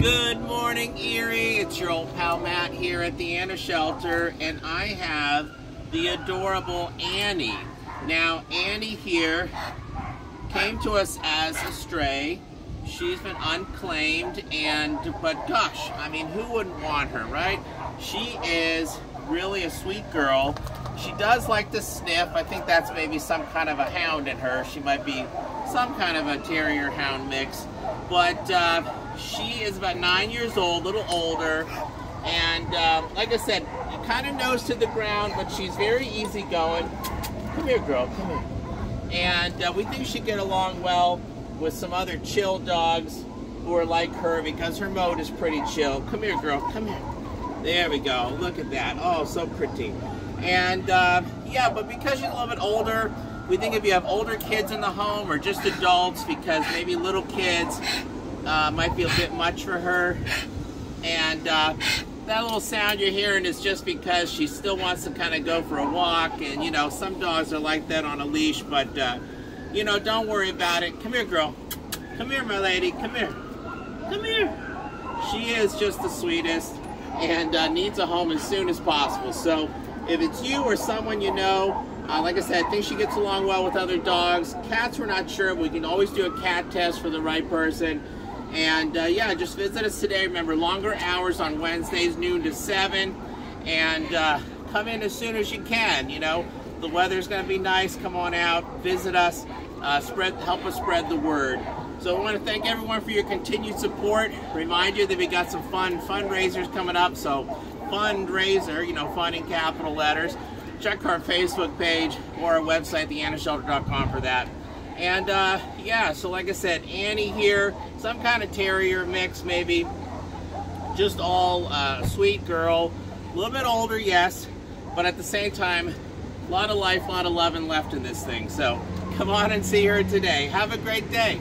Good morning, Erie. It's your old pal Matt here at the Anna Shelter, and I have the adorable Annie. Now, Annie here came to us as a stray. She's been unclaimed, and but gosh, I mean, who wouldn't want her, right? She is really a sweet girl. She does like to sniff. I think that's maybe some kind of a hound in her. She might be some kind of a terrier hound mix. But uh, she is about nine years old, a little older. And uh, like I said, kind of nose to the ground, but she's very easygoing. Come here, girl, come here. And uh, we think she'd get along well with some other chill dogs who are like her because her mode is pretty chill. Come here, girl, come here. There we go. Look at that. Oh, so pretty. And uh, yeah, but because she's a little bit older, we think if you have older kids in the home or just adults, because maybe little kids uh, might be a bit much for her. And uh, that little sound you're hearing is just because she still wants to kind of go for a walk. And you know, some dogs are like that on a leash, but uh, you know, don't worry about it. Come here, girl. Come here, my lady. Come here. Come here. She is just the sweetest and uh, needs a home as soon as possible. So if it's you or someone you know, uh, like I said, I think she gets along well with other dogs. Cats, we're not sure. We can always do a cat test for the right person. And uh, yeah, just visit us today. Remember, longer hours on Wednesdays, noon to 7. And uh, come in as soon as you can. You know, the weather's going to be nice. Come on out, visit us, uh, spread, help us spread the word. So I want to thank everyone for your continued support. Remind you that we got some fun fundraisers coming up. So fundraiser, you know, fun in capital letters. Check our Facebook page or our website, theannashelter.com for that. And uh, yeah, so like I said, Annie here, some kind of terrier mix maybe. Just all uh, sweet girl, a little bit older, yes, but at the same time, a lot of life, a lot of loving left in this thing. So come on and see her today. Have a great day.